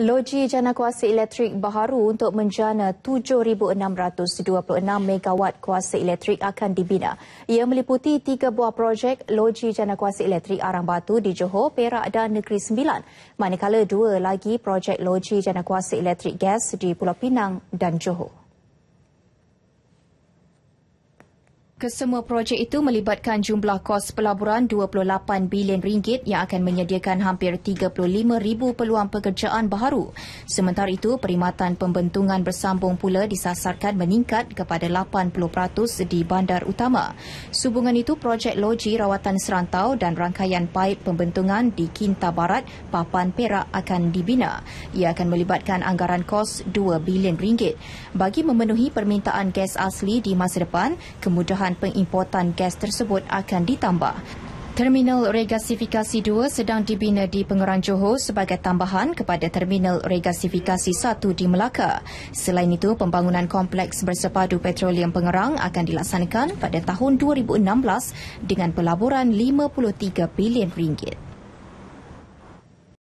Loji jana kuasa elektrik baharu untuk menjana 7,626 megawatt kuasa elektrik akan dibina. Ia meliputi tiga buah projek loji jana kuasa elektrik Arang Batu di Johor, Perak dan Negeri Sembilan. Manakala dua lagi projek loji jana kuasa elektrik gas di Pulau Pinang dan Johor. Kesemua projek itu melibatkan jumlah kos pelaburan 28 bilion ringgit yang akan menyediakan hampir 35 ribu peluang pekerjaan baharu. Sementara itu, perkhidmatan pembentungan bersambung pula disasarkan meningkat kepada 80% di bandar utama. Sehubungan itu, projek loji rawatan serantau dan rangkaian paip pembentungan di Kinta Barat, Papan Perak akan dibina. Ia akan melibatkan anggaran kos 2 bilion ringgit. Bagi memenuhi permintaan gas asli di masa depan, kemudahan kebutuhan pengimportan gas tersebut akan ditambah. Terminal regasifikasi 2 sedang dibina di Pengerang Johor sebagai tambahan kepada Terminal regasifikasi 1 di Melaka. Selain itu, pembangunan kompleks bersepadu petroleum Pengerang akan dilaksanakan pada tahun 2016 dengan pelaburan 53 bilion ringgit.